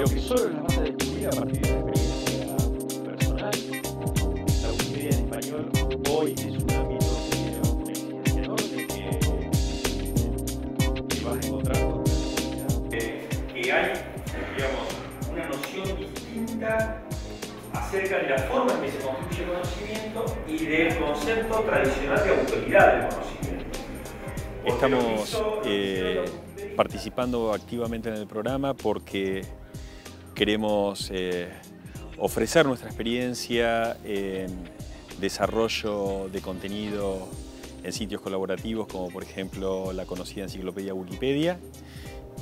pero que solo las vas a descubrir a partir de la experiencia personal. La Wikipedia en español hoy es un ámbito que una enorme que, que, vas a encontrar con una eh, Que hay, digamos, una noción distinta acerca de la forma en que se construye conocimiento y del concepto tradicional de autoridad del conocimiento. Estamos eh, participando activamente en el programa porque queremos eh, ofrecer nuestra experiencia en desarrollo de contenido en sitios colaborativos como por ejemplo la conocida enciclopedia Wikipedia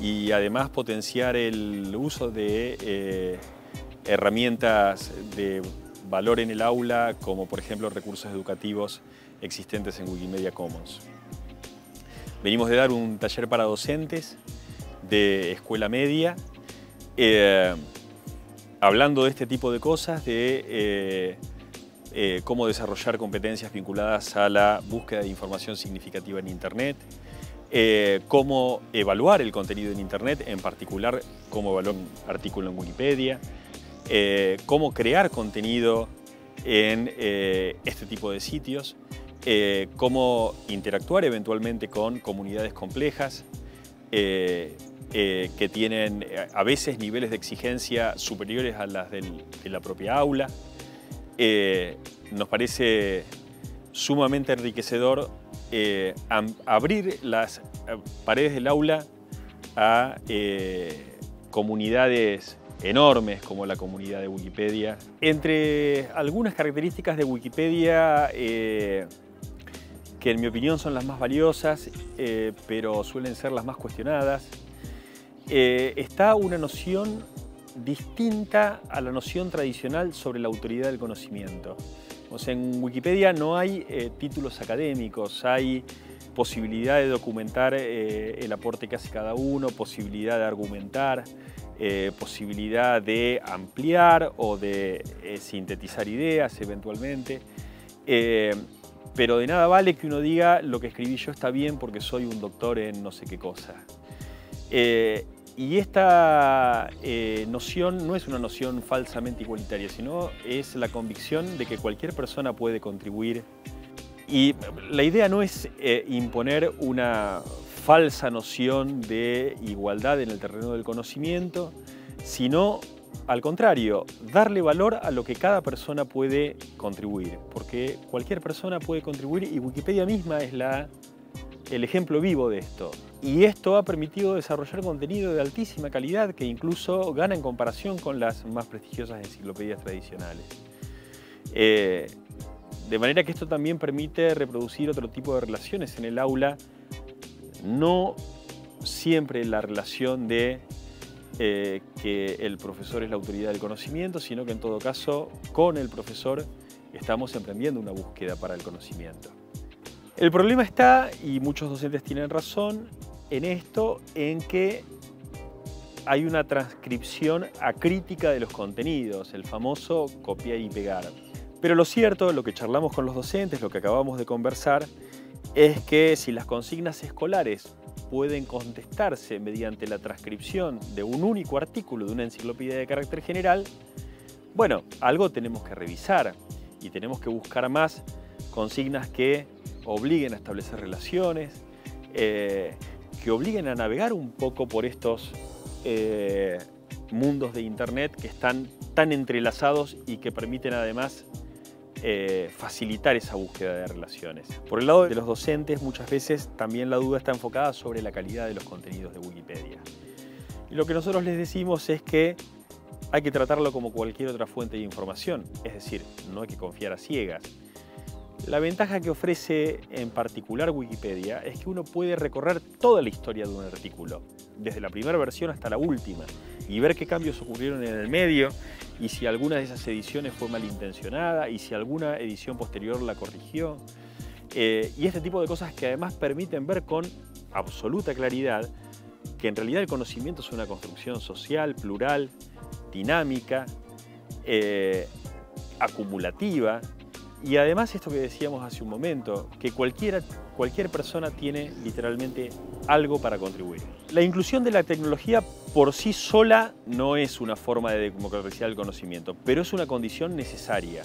y además potenciar el uso de eh, herramientas de valor en el aula como por ejemplo recursos educativos existentes en Wikimedia Commons. Venimos de dar un taller para docentes de escuela media eh, hablando de este tipo de cosas, de eh, eh, cómo desarrollar competencias vinculadas a la búsqueda de información significativa en Internet, cómo evaluar el contenido en Internet, en particular cómo evaluar un artículo en Wikipedia, cómo crear contenido en este tipo de sitios, cómo interactuar eventualmente con comunidades complejas, que tienen eh, a veces niveles de exigencia superiores a las de la propia aula. Eh, nos parece sumamente enriquecedor abrir las paredes del aula a comunidades enormes como la comunidad de Wikipedia. Entre algunas características de Wikipedia que en mi opinión son las más valiosas, pero suelen ser las más cuestionadas, eh, está una noción distinta a la noción tradicional sobre la autoridad del conocimiento. O sea, en Wikipedia no hay eh, títulos académicos, hay posibilidad de documentar eh, el aporte que hace cada uno, posibilidad de argumentar, posibilidad de ampliar o de sintetizar ideas eventualmente. pero de nada vale que uno diga lo que escribí yo está bien porque soy un doctor en no sé qué cosa. Y esta eh, noción no es una noción falsamente igualitaria, sino es la convicción de que cualquier persona puede contribuir. Y la idea no es eh, imponer una falsa noción de igualdad en el terreno del conocimiento, sino al contrario, darle valor a lo que cada persona puede contribuir, porque cualquier persona puede contribuir y Wikipedia misma es la el ejemplo vivo de esto. Y esto ha permitido desarrollar contenido de altísima calidad que incluso gana en comparación con las más prestigiosas enciclopedias tradicionales. Eh, de manera que esto también permite reproducir otro tipo de relaciones en el aula, no siempre la relación de eh, que el profesor es la autoridad del conocimiento, sino que en todo caso con el profesor estamos emprendiendo una búsqueda para el conocimiento. El problema está, y muchos docentes tienen razón en esto, en que hay una transcripción acrítica de los contenidos, el famoso copiar y pegar. Pero lo cierto, lo que charlamos con los docentes, lo que acabamos de conversar, es que si las consignas escolares pueden contestarse mediante la transcripción de un único artículo de una enciclopedia de carácter general, bueno, algo tenemos que revisar y tenemos que buscar más consignas que obliguen a establecer relaciones, eh, que obliguen a navegar un poco por estos eh, mundos de Internet que están tan entrelazados y que permiten además eh, facilitar esa búsqueda de relaciones. Por el lado de los docentes, muchas veces también la duda está enfocada sobre la calidad de los contenidos de Wikipedia. Y lo que nosotros les decimos es que hay que tratarlo como cualquier otra fuente de información, es decir, no hay que confiar a ciegas. La ventaja que ofrece en particular Wikipedia es que uno puede recorrer toda la historia de un artículo, desde la primera versión hasta la última, y ver qué cambios ocurrieron en el medio, y si alguna de esas ediciones fue malintencionada, y si alguna edición posterior la corrigió. Eh, y este tipo de cosas que además permiten ver con absoluta claridad que en realidad el conocimiento es una construcción social, plural, dinámica, eh, acumulativa, y además esto que decíamos hace un momento, que cualquiera, cualquier persona tiene literalmente algo para contribuir. La inclusión de la tecnología por sí sola no es una forma de democratizar el conocimiento, pero es una condición necesaria.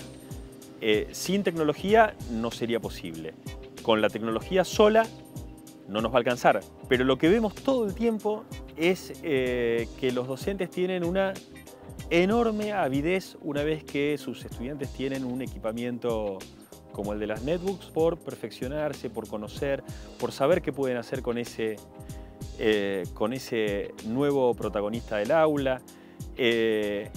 Eh, sin tecnología no sería posible. Con la tecnología sola no nos va a alcanzar. Pero lo que vemos todo el tiempo es eh, que los docentes tienen una enorme avidez una vez que sus estudiantes tienen un equipamiento como el de las netbooks por perfeccionarse, por conocer, por saber qué pueden hacer con ese, eh, con ese nuevo protagonista del aula. Eh,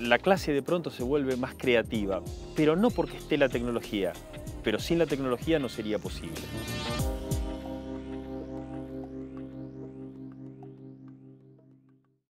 la clase de pronto se vuelve más creativa, pero no porque esté la tecnología, pero sin la tecnología no sería posible.